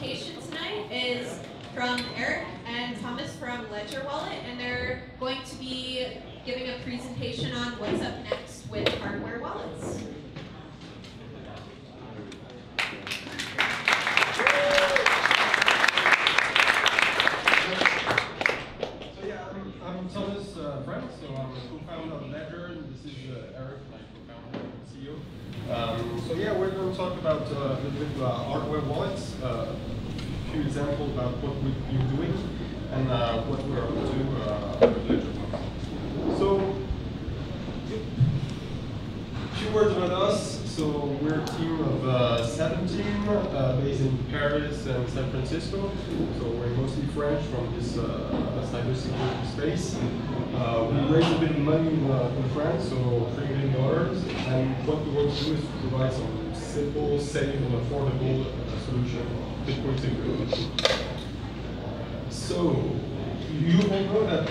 presentation tonight is from Eric and Thomas from Ledger Wallet, and they're going to be giving a presentation on what's up next with hardware wallets. So yeah, I'm, I'm Thomas uh, France, so I'm a co-founder of Ledger, and this is uh, Eric, my co-founder and CEO. Um, so yeah, we're going to talk about uh, a little bit uh, hardware wallets, uh, a few examples about what we've been doing, and uh, what we're up to uh, with Ledger Wallets. So, a few words about us. So we're a team of uh, 17 uh, based in Paris and San Francisco. So we're mostly French from this uh, cybersecurity space. Uh, we raised a bit of money in, uh, in France, so $3 million. And what we want to do is to provide some simple, safe, and affordable uh, solution for Bitcoin security. So, you all know that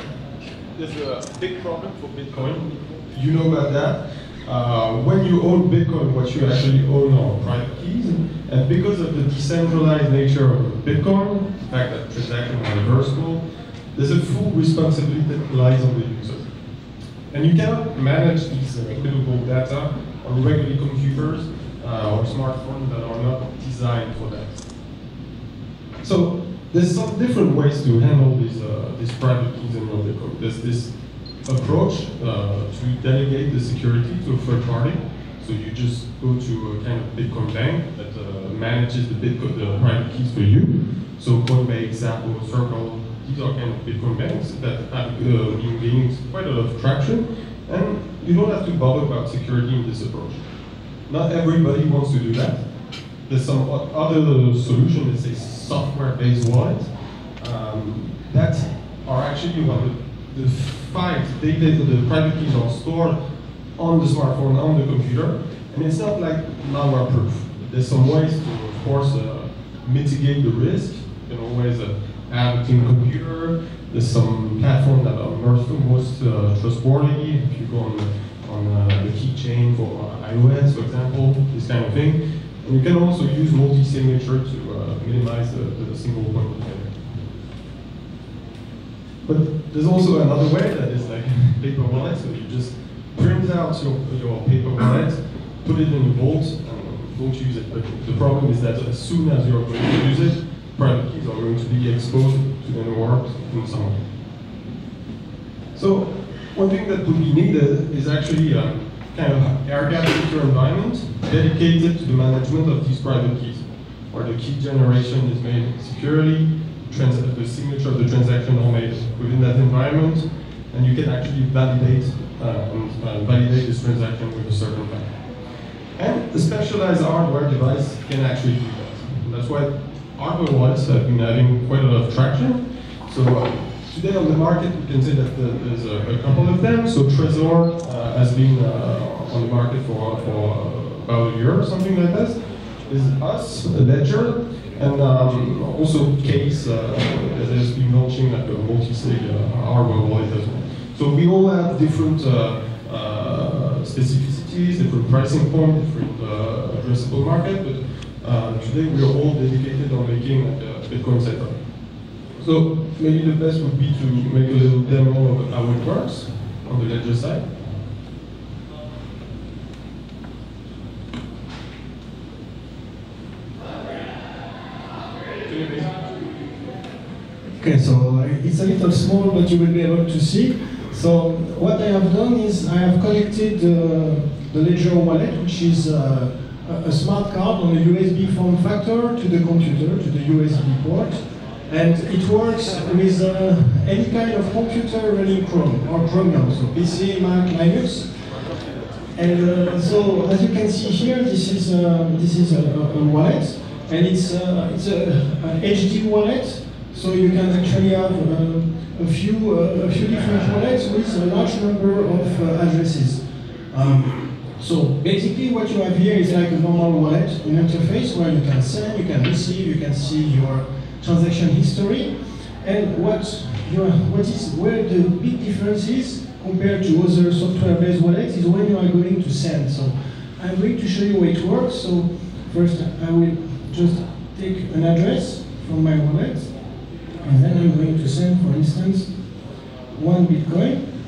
there's a big problem for Bitcoin. You know about that. Uh, when you own Bitcoin, what you actually own are private keys. And because of the decentralized nature of Bitcoin, fact that transactions are reversible, there's a full responsibility that lies on the user. And you cannot manage these uh, data on regular computers uh, or smartphones that are not designed for that. So there's some different ways to handle these, uh, these private keys in your Bitcoin. There's this approach uh, to delegate the security to a third party. So you just go to a kind of Bitcoin bank that uh, manages the Bitcoin, the private keys for you. So Coinbase, Xapo, Circle, these are kind of Bitcoin banks that have uh, been gaining quite a lot of traction. And you don't have to bother about security in this approach. Not everybody wants to do that. There's some other solution, let's say software-based wallets, um, that are actually one the, the five data, the private keys are stored on the smartphone, on the computer, and it's not like malware proof. There's some ways to, of course, uh, mitigate the risk. You can always uh, have a clean computer. There's some platform that are most, most uh, trustworthy. If you go on the, on uh, the keychain for uh, iOS, for example, this kind of thing. And you can also use multi-signature to uh, minimize the, the single point of failure. But there's also another way that is like paper wallet. So you just print out your, your paper wallet, put it in a vault, and don't use it. But the problem is that as soon as you're going to use it, private keys are going to be exposed to the network in some way. So one thing that would be needed is actually a kind of air-gapped secure environment dedicated to the management of these private keys, where the key generation is made securely, the signature of the transaction are made within that environment, and you can actually validate uh, and uh, validate this transaction with a certain bank. And the specialized hardware device can actually do that. And that's why hardware wallets have been having quite a lot of traction. So uh, today on the market, we can say that the, there's a, couple of them. So Trezor uh, has been uh, on the market for, for about a year or something like this. Is us, Ledger, and um, also Case uh, has been launching like a multi-sig uh, hardware wallet as well. So we all have different uh, uh, specificities, different pricing point, different addressable market, but uh, today we are all dedicated on making a Bitcoin setup. So maybe the best would be to make a little demo of how it works on the Ledger side. Okay, so it's a little small, but you will be able to see. So what I have done is I have connected uh, the Ledger wallet, which is uh, a smart card on a USB form factor to the computer, to the USB port. And it works with uh, any kind of computer running Chrome or Chromium, so PC, Mac, Linux. And uh, so, as you can see here, this is uh, this is a, a wallet, and it's uh, it's a, an HD wallet. So you can actually have uh, a few uh, a few different wallets with a large number of addresses. Um, so basically, what you have here is like a normal wallet, an interface where you can send, you can receive, you can see your transaction history, and what you are, what is where the big difference is compared to other software-based wallets is when you are going to send. So I'm going to show you how it works. So first, I will just take an address from my wallet, and then I'm going to send, for instance, one Bitcoin.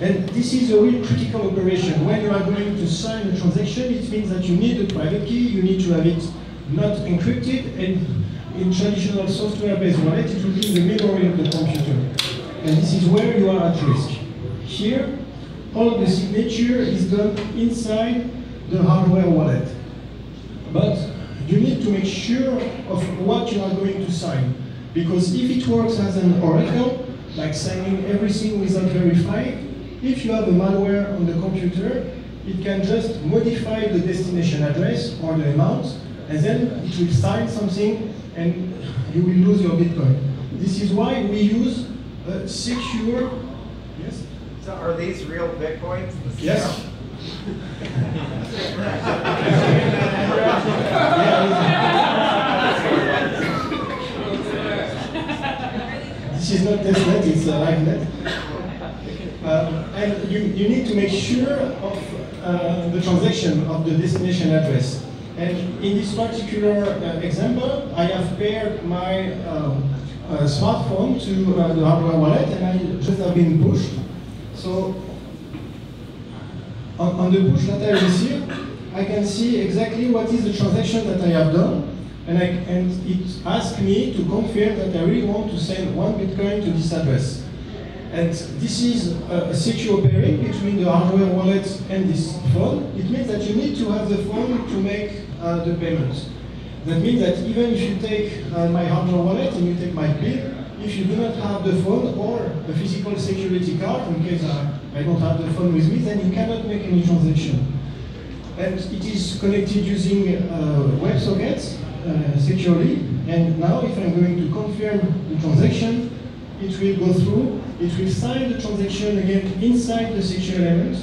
And this is a real critical operation. When you are going to sign a transaction, it means that you need a private key, you need to have it not encrypted, and in traditional software-based wallet, it will be in the memory of the computer. And this is where you are at risk. Here, all the signature is done inside the hardware wallet. But you need to make sure of what you are going to sign. Because if it works as an oracle, like signing everything without verifying, if you have a malware on the computer, it can just modify the destination address or the amount, and then it will sign something and you will lose your Bitcoin. This is why we use a secure, yes? So are these real Bitcoins? Yes. this is not testnet, it's a livenet. Uh, and you, you need to make sure of uh, the transaction of the destination address. And in this particular uh, example, I have paired my um, uh, smartphone to uh, the hardware wallet and I just have been pushed. So on, on the push that I receive, I can see exactly what is the transaction that I have done and, I, and it asks me to confirm that I really want to send one Bitcoin to this address. And this is a, a secure pairing between the hardware wallet and this phone. It means that you need to have the phone to make uh, the payments. That means that even if you take uh, my hardware wallet and you take my bill, if you do not have the phone or a physical security card, in case I, I don't have the phone with me, then you cannot make any transaction. And it is connected using uh, WebSockets uh, securely. And now if I'm going to confirm the transaction, it will go through, it will sign the transaction again inside the secure element,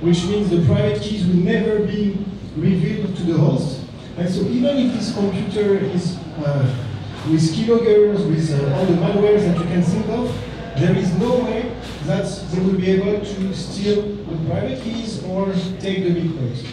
which means the private keys will never be revealed to the host. And so even if this computer is uh, with keyloggers, with uh, all the malwares that you can think of, there is no way that they will be able to steal the private keys or take the bitcoins.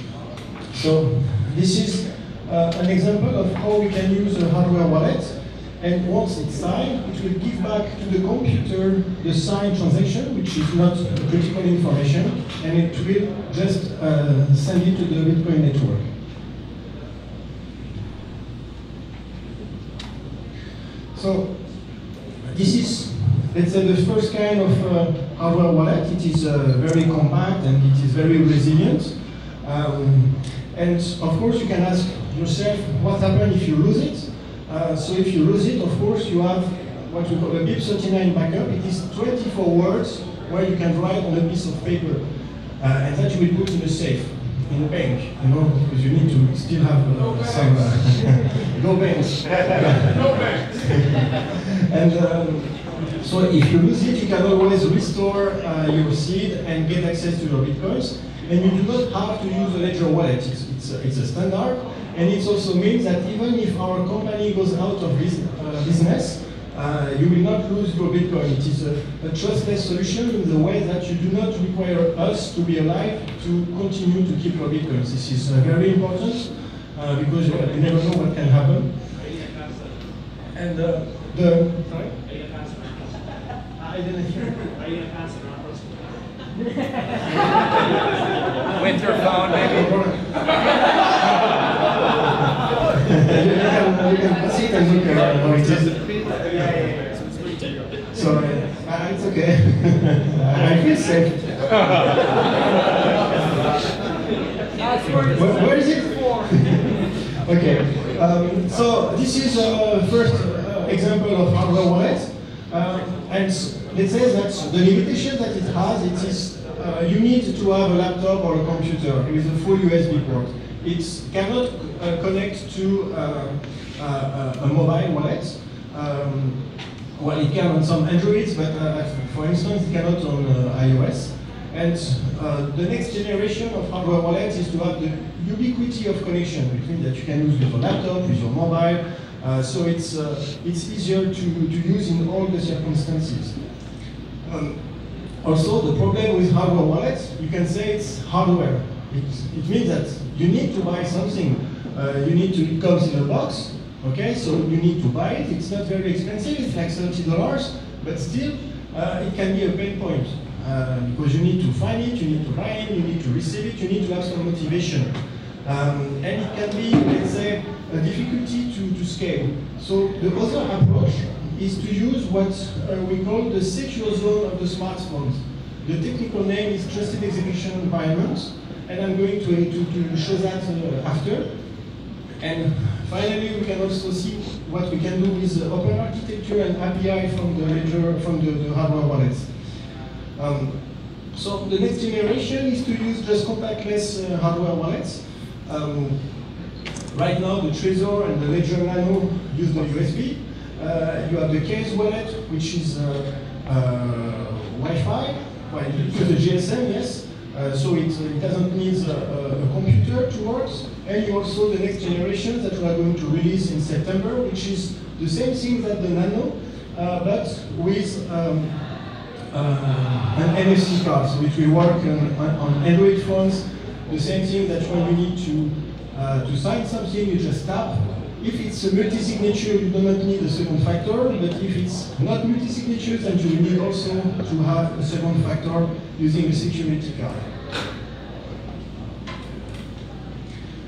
So this is uh, an example of how we can use a hardware wallet. And once it's signed, it will give back to the computer the signed transaction, which is not critical information, and it will just uh, send it to the Bitcoin network. So this is, let's say, the first kind of uh, hardware wallet. It is uh, very compact and it is very resilient. Um, and of course, you can ask yourself, what happens if you lose it? Uh, so if you lose it, of course, you have what we call a BIP39 backup. It is 24 words where you can write on a piece of paper. Uh, and that you will put in a safe, in a bank, you know, because you need to still have uh, some... no banks. no banks. and um, so if you lose it, you can always restore uh, your seed and get access to your bitcoins. And you do not have to use a ledger wallet. It's, it's, a, it's a standard. And it also means that even if our company goes out of uh, business, uh, you will not lose your Bitcoin. It is a, a, trustless solution in the way that you do not require us to be alive to continue to keep your Bitcoins. This is uh, very important uh, because you never know what can happen. And uh, the... Sorry? I didn't hear. Are phone, going to pass it on? With your phone, maybe? you, can, you can see it and look at how it is. So, uh, it's okay. I feel safe. where, where is it? For? Okay. Um, so, this is a uh, first example of hardware wallet. Uh, and let's say that the limitation that it has, it is uh, you need to have a laptop or a computer with a full USB port. It cannot uh, connect to uh, uh, a mobile wallet. Um, well, it can on some Androids, but for instance, it cannot on iOS. And the next generation of hardware wallets is to have the ubiquity of connection, which means that you can use with your laptop, with your mobile, uh, so it's, uh, it's easier to, to use in all the circumstances. Um, also, the problem with hardware wallets, you can say it's hardware. It, means that you need to buy something. Uh, you need to, it comes in a box, Okay, so you need to buy it. It's not very expensive. It's like thirty dollars, but still, uh, it can be a pain point uh, because you need to find it, you need to buy it, you need to receive it, you need to have some motivation, um, and it can be, let's say, a difficulty to, to scale. So the other approach is to use what uh, we call the secure zone of the smartphones. The technical name is Trusted Execution Environment, and I'm going to, to, to show that uh, after. And finally, we can also see what we can do with the open architecture and API from the ledger, from the, the hardware wallets. Um, so the next generation is to use just contactless uh, hardware wallets. Um, right now, the Trezor and the Ledger Nano use the USB. Uh, you have the Case wallet, which is uh, uh, Wi-Fi, well, the GSM, yes. Uh, so it, it, doesn't need a, a, computer to work. And you also the next generation that we are going to release in September, which is the same thing that the Nano, uh, but with um, uh, an NFC card, which will work on, on, Android phones. The same thing that when you need to uh, to sign something, you just tap. If it's a multi-signature, you do not need a second factor, but if it's not multi-signature, then you need also to have a second factor using a security card.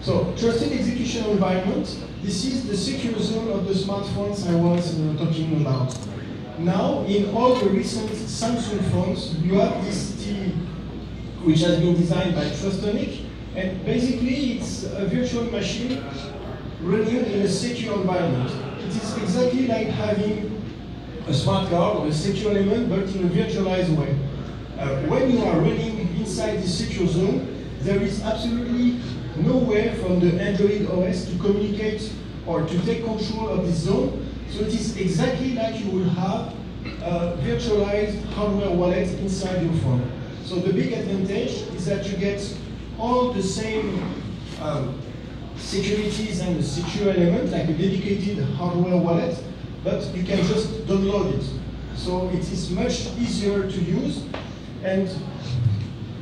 So, trusted execution environment, this is the secure zone of the smartphones I was uh, talking about. Now, in all the recent Samsung phones, you have this T, which has been designed by Trustonic, and basically it's a virtual machine running in a secure environment. It is exactly like having a smart card or a secure element, but in a virtualized way. Uh, when you are running inside the secure zone, there is absolutely no way from the Android OS to communicate or to take control of this zone. So it is exactly like you would have a virtualized hardware wallet inside your phone. So the big advantage is that you get all the same um, securities and a secure element, like a dedicated hardware wallet, but you can just download it. So it is much easier to use, and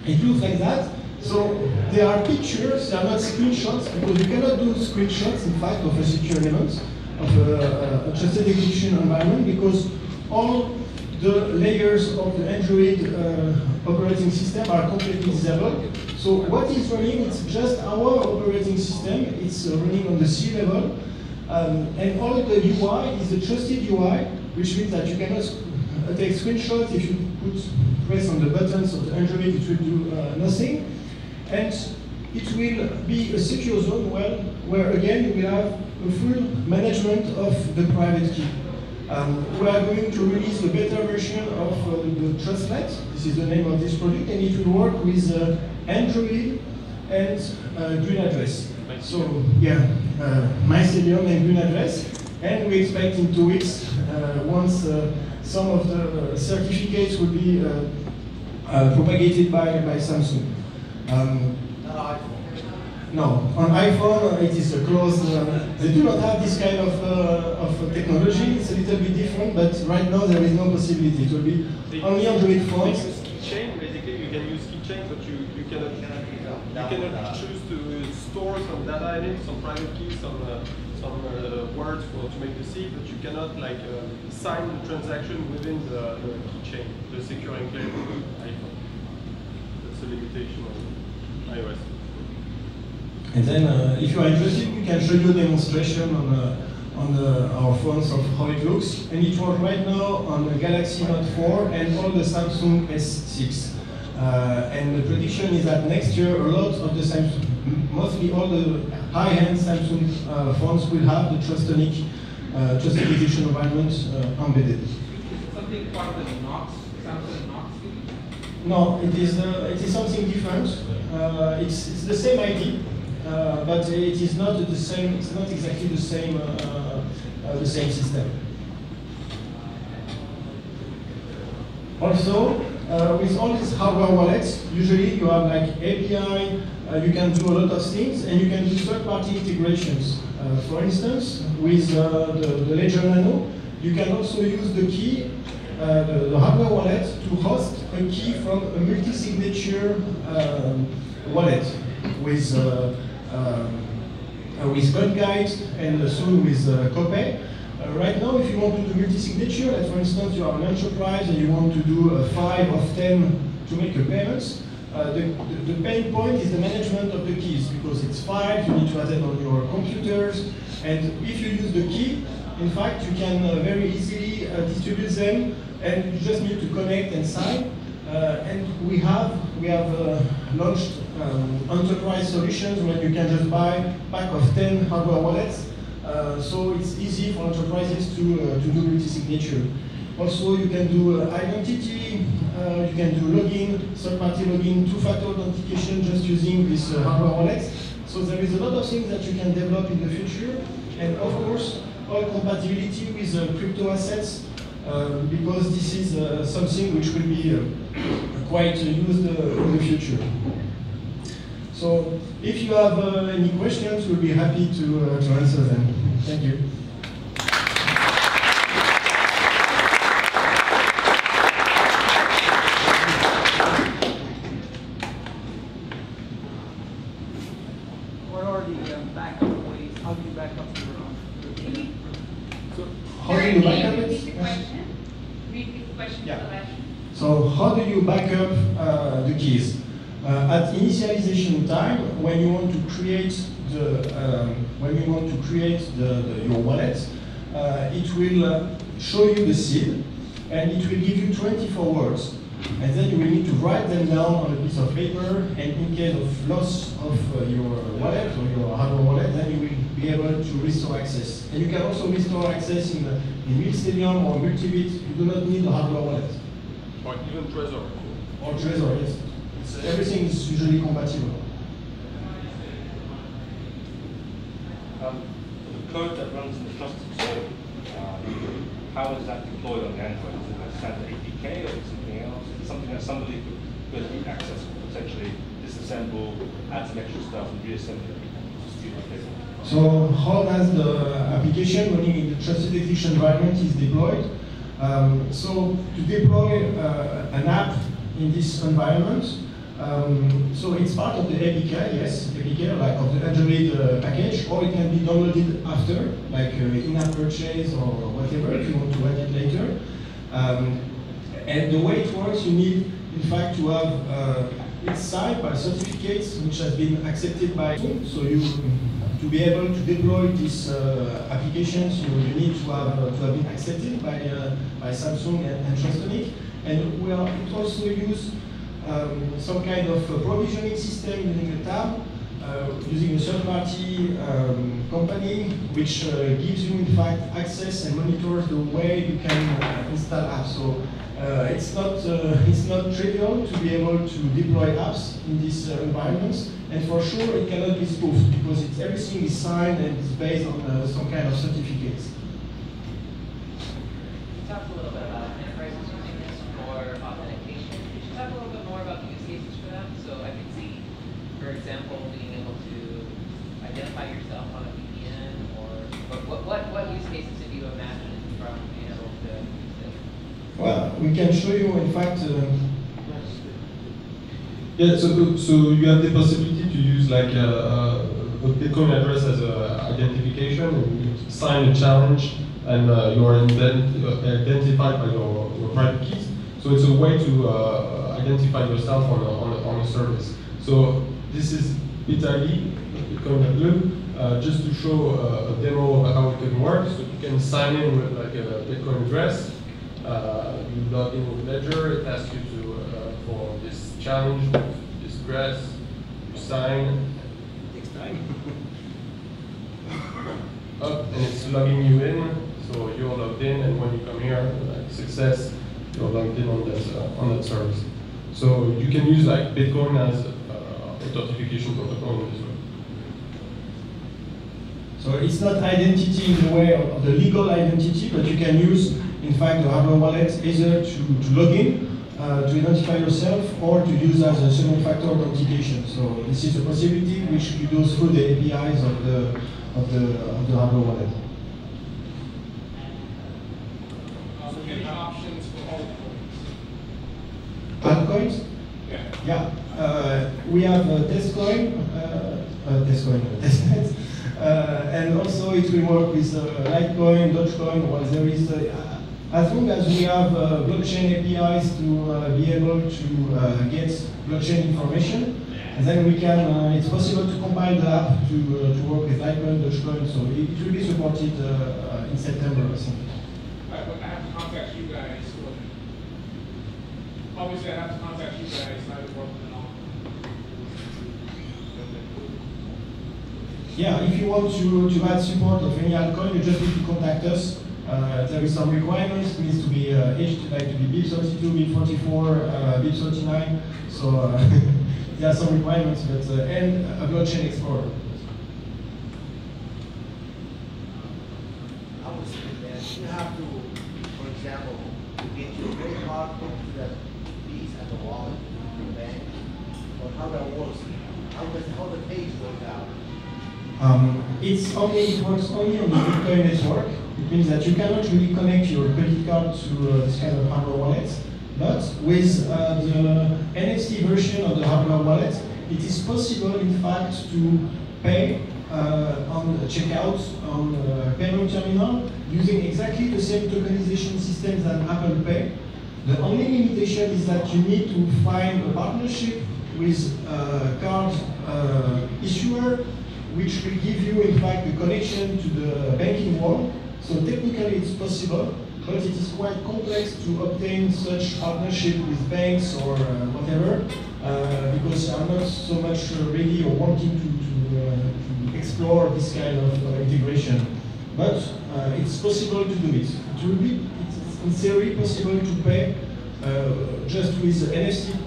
it looks like that. So there are pictures, they are not screenshots, because you cannot do screenshots, in fact, of a secure element, of a, a trusted execution environment, because all the layers of the Android uh, operating system are completely disabled. So what is running, it's just our operating system. It's uh, running on the C level. Um, and all the UI is a trusted UI, which means that you cannot uh, take screenshots. If you put press on the buttons of the Android, it will do uh, nothing. And it will be a secure zone well, where again you will have a full management of the private key. Um, we are going to release a better version of uh, the, the Trustlet. This is the name of this product, and it will work with uh, Android and uh, GreenAddress. So yeah, uh, Mycelium and GreenAddress, and we expect in two weeks uh, once uh, some of the certificates will be propagated by by Samsung. Um, no, on iPhone uh, it is a closed. Uh, they do not have this kind of uh, of technology. It's a little bit different, but right now there is no possibility. It will be only Android phones. Keychain, basically, you can use keychain, but you you you cannot choose to store some data in it, some private keys, some uh, some uh, words for to make the seed, but you cannot like uh, sign the transaction within the, the keychain, the secure enclave iPhone. That's a limitation on iOS. And then, uh, if you are interested, we can show you a demonstration on, uh, on our phones of how it looks. And it works right now on the Galaxy Note 4 and all the Samsung S6. Uh, and the prediction is that next year, a lot of the Samsung, mostly all the high-end Samsung uh, phones will have the Trustonic uh, trusted execution environment uh, embedded. Is it something part of the Knox, Samsung Knox? No, it is, uh, it is something different. Uh, it's, it's the same idea. Uh, but it is not the same. It's not exactly the same. Uh, uh, the same system. Also, with all these hardware wallets, usually you have like API. you can do a lot of things, and you can do third-party integrations. for instance, with the, the Ledger Nano, you can also use the key uh, the, the, hardware wallet to host a key from a multi-signature um, wallet with uh, um, uh, with CoinKite and soon with uh, Copay. Uh, right now, if you want to do multi-signature, like for instance you are an enterprise and you want to do a 5 of 10 to make your payments, uh, the, the, the, pain point is the management of the keys because it's five, you need to them on your computers, and if you use the key, in fact, you can uh, very easily uh, distribute them, and you just need to connect and sign. Uh, and we have we have uh, launched um, enterprise solutions where you can just buy pack of 10 hardware wallets. Uh, so it's easy for enterprises to uh, to do multi-signature. Also, you can do uh, identity, uh, you can do login, third-party login, two-factor authentication just using this hardware wallets. So there is a lot of things that you can develop in the future. And of course, all compatibility with uh, crypto assets because this is uh, something which will be uh, quite used in the future. So if you have any questions, we'll be happy to, to answer them. Thank you. What are the um, backup ways? How do you back up your own? How do you back up it? Repeat the question. Repeat the question Yeah. the last. So how do you back up uh, the keys? Uh, at initialization time, when you want to create the um, when you want to create the, the your wallet, uh, it will uh, show you the seed, and it will give you 24 words, and then you will need to write them down on a piece of paper. And in case of loss of uh, your wallet or your hardware wallet, then you will be able to restore access. And you can also restore access in, in Mycelium or Multibit. You do not need a hardware wallet. Or even Trezor. Or Trezor, yes. Everything is usually compatible. Um, the code that runs in the trusted server, um, how is that deployed on the Android? Is it a standard APK or something else? Is it something that somebody could, could access, potentially disassemble, add some extra stuff and reassemble it? So how does the application running in the trusted execution environment is deployed? Um, so to deploy uh, an app in this environment, um, so it's part of the APK, yes, APK, like of the Android uh, package, or it can be downloaded after, like uh, in-app purchase or whatever, if you want to add it later. Um, and the way it works, you need, in fact, to have uh, it's signed by certificates which has been accepted by so you to be able to deploy these uh, applications, you, you, need to have, uh, to have been accepted by, uh, by Samsung and, and. And we are, also use um, some kind of provisioning system using a tab, uh, using a third-party um, company, which uh, gives you, in fact, access and monitors the way you can uh, install apps. So it's not it's not trivial to be able to deploy apps in these environments. And for sure, it cannot be spoofed because everything is signed and it's based on uh, some kind of certificates. You talked a little bit about enterprises using this for authentication. Could you talk a little bit more about the use cases for that? So I could see, for example, being able to identify yourself on a VPN, or what, what, what use cases did you imagine from being able to use it? Well, we can show you, in fact, um, yeah, so, so you have the possibility to use like a, a Bitcoin address as an identification, and you sign a challenge, and uh, you are ident identified by your, your private keys. So it's a way to uh, identify yourself on a, on, a, on a service. So this is BitID, Bitcoin Blue, uh, just to show a, a demo of how it can work. So you can sign in with like a Bitcoin address. Uh, you log in with Ledger. It asks you to uh, challenge, this grass, you sign. Takes time. Up and it's logging you in, so you're logged in, and when you come here, like success, you're logged in on that uh, on that service. So you can use like Bitcoin as uh, authentication protocol as well. So it's not identity in the way of, of the legal identity, but you can use, in fact, the hardware wallet either to, to log in, uh, to identify yourself, or to use as a second factor authentication. So this is a possibility which you do through the APIs of the of the of the hardware wallet. Also, any options for altcoins? Altcoins? Yeah. Yeah, uh, we have uh, Testcoin, uh, uh, Testcoin, Testnet, Uh, and also it will work with uh, Litecoin, Dogecoin, or there is, uh, as long as we have uh, blockchain APIs to uh, be able to uh, get blockchain information, then we can, uh, it's possible to compile the app to, uh, to work with Litecoin, Dogecoin, so it, it will be supported uh, in September, I think. I, but I have to contact you guys. Obviously, I have to contact you guys, not the work and all. Yeah, if you want to, to add support of any altcoin, you just need to contact us. Uh, there is some requirements, it needs to be uh, aged, like to be BIP32, BIP44, uh, BIP39. So uh, there are some requirements, but uh, and a blockchain explorer. I would say that you have to, for example, to get your credit card into that piece at the wallet, the bank, or how that works, how does, how the page goes out. Um, it's only, it works only on the Bitcoin network. It means that you cannot really connect your credit card to uh, this kind of hardware wallet. But with uh, the NFC version of the hardware wallet, it is possible, in fact, to pay uh, on checkout on uh, payment terminal using exactly the same tokenization system that Apple Pay. The only limitation is that you need to find a partnership with a card uh, issuer which will give you, in fact, the connection to the banking world. So technically it's possible, but it is quite complex to obtain such partnership with banks or uh, whatever, uh, because I'm not so much uh, ready or wanting to, to, uh, to explore this kind of uh, integration. But it's possible to do it. It will be, it's in theory, possible to pay just with NFC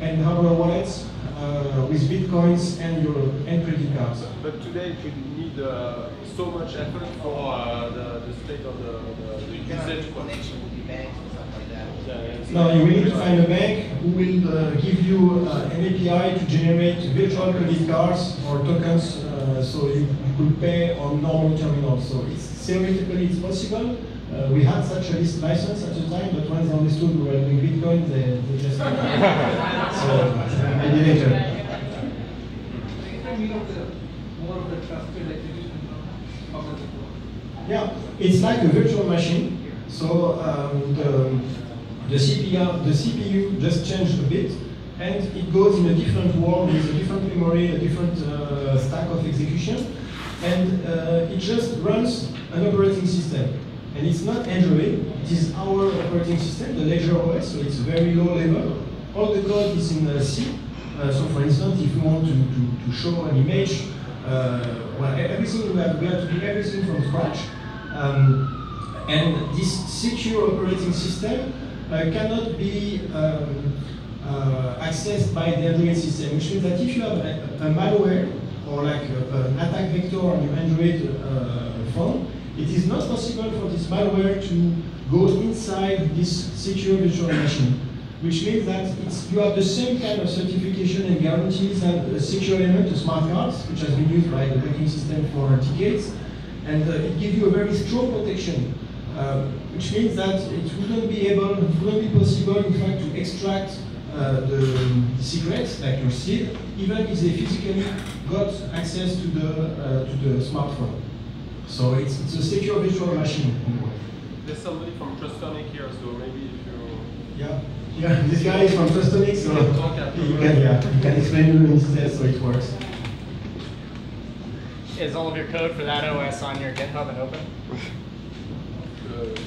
and hardware wallets uh, with bitcoins and your and credit cards. But today it will need uh, so much effort for uh, the, the state of the, the, the You cannot usage. have connection with the banks and stuff like that. Yeah, yeah, it's- No, you will need to find a bank who will uh, give you uh, an API to generate virtual credit cards or tokens, uh, so you, you could pay on normal terminals. So it's theoretically it's possible. Uh, we had such a license at the time, but once they understood we were doing Bitcoin, they, they just so maybe later. If I mean of the, more of the trusted execution of of the report. Yeah, it's like a virtual machine. So um, the, the CPU, the CPU just changed a bit, and it goes in a different world with a different memory, a different uh, stack of execution, and uh, it just runs an operating system. And it's not Android, it is our operating system, the Ledger OS, so it's very low level. All the code is in uh, C. Uh, so for instance, if you want to, to, to show an image, uh, well, everything we have, we have to do everything from scratch. Um, and this secure operating system uh, cannot be um, uh, accessed by the Android system, which means that if you have a, a malware or like a, an attack vector on your Android uh, phone, it is not possible for this malware to go inside this secure virtual machine. Which means that you have the same kind of certification and guarantees as a secure element, a smart card, which has been used by the banking system for decades, and uh, it gives you a very strong protection uh, which means that it wouldn't be able, it wouldn't be possible, in fact, to extract uh, the, secrets, like your seed, even if they physically got access to the uh, to the smartphone. So it's, it's a secure virtual machine. in. There's somebody from Trustonic here, so maybe if you. Yeah, yeah. This guy is from Trustonic, so you can, yeah, you can explain to him instead, so it works. Is all of your code for that OS on your GitHub and open?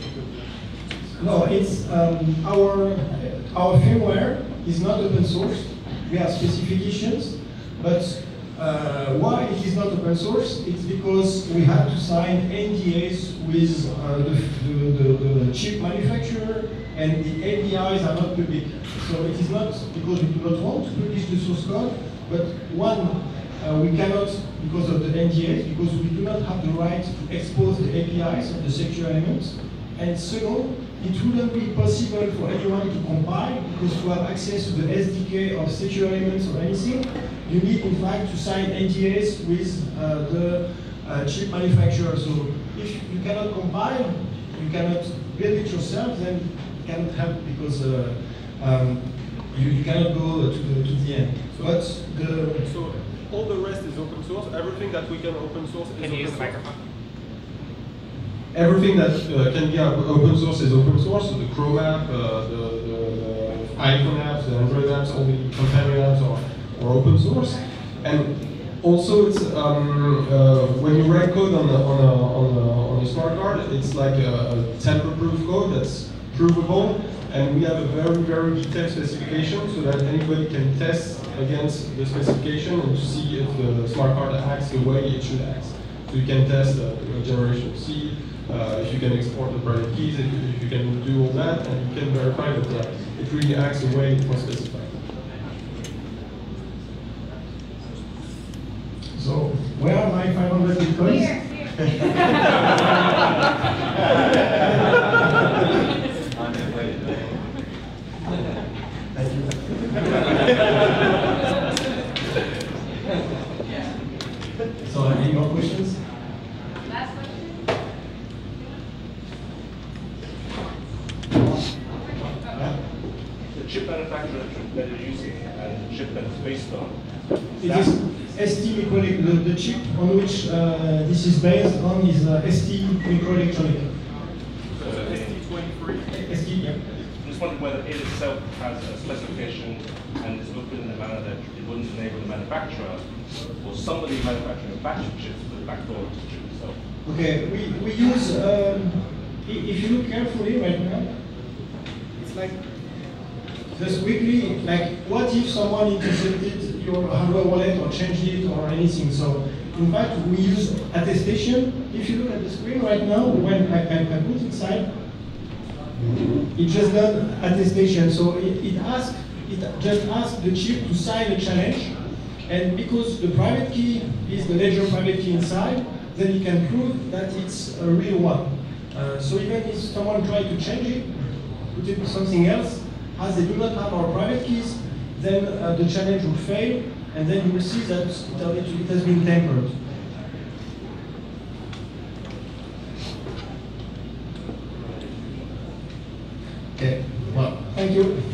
No, it's um, our our firmware is not open source. We have specifications, but uh, why it is not open source? It's because we had to sign NDAs with uh, the, the, the, the chip manufacturer, and the APIs are not public. So it is not because we do not want to publish the source code, but one. Uh, we cannot, because of the NDAs, because we do not have the right to expose the APIs of the secure elements. And second, it wouldn't be possible for anyone to compile because to have access to the SDK of secure elements or anything, you need in fact to sign NDAs with uh, the uh, chip manufacturer. So if you cannot compile, you cannot build it yourself, then you cannot help because uh, um, you, you cannot go to the, to the end. So, But the, So all the rest is open source. Everything that we can open source is Can open you use the source. microphone? Everything that uh, can be open source is open source. So the Chrome app, uh, the, the, the iPhone apps, the Android apps, all the companion apps are, are open source. And also, it's um, uh, when you write code on a, on a, on a, on a smart card, it's like a, a tamper-proof code that's provable. And we have a very, very detailed specification so that anybody can test against the specification and to see if the smart card acts the way it should act. So you can test uh, generation C, uh, if you can export the private keys, if you, if you can do all that, and you can verify that uh, it really acts the way it was specified. So, where are my 500 bitcoins? Here, Thank you. so, any more questions? Last question? The chip manufacturer that you're using and the chip that it's based on, It is ST microelectronic. The, the chip on which uh, this is based on is uh, ST microelectronic. ST, yeah. I'm just wondering whether it itself has a specification and is looked in a manner that it wouldn't enable the manufacturer or somebody manufacturing a batch of chips to backdoor to the chip itself. Okay, we, we use, um, if you look carefully right now, it's like, just quickly, like, what if someone intercepted your hardware wallet or changed it or anything? So, in fact, we use attestation. If you look at the screen right now, when I, I, I put inside, it just done attestation. So it, it asks, it just asks the chip to sign a challenge. And because the private key is the ledger private key inside, then it can prove that it's a real one. Uh, so even if someone tried to change it, put it with something else, as they do not have our private keys, then uh, the challenge will fail, and then you will see that it, has been tampered. Okay, well, thank you.